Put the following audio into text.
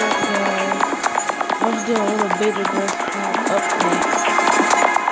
check the. guys? I was doing a little bit of test update.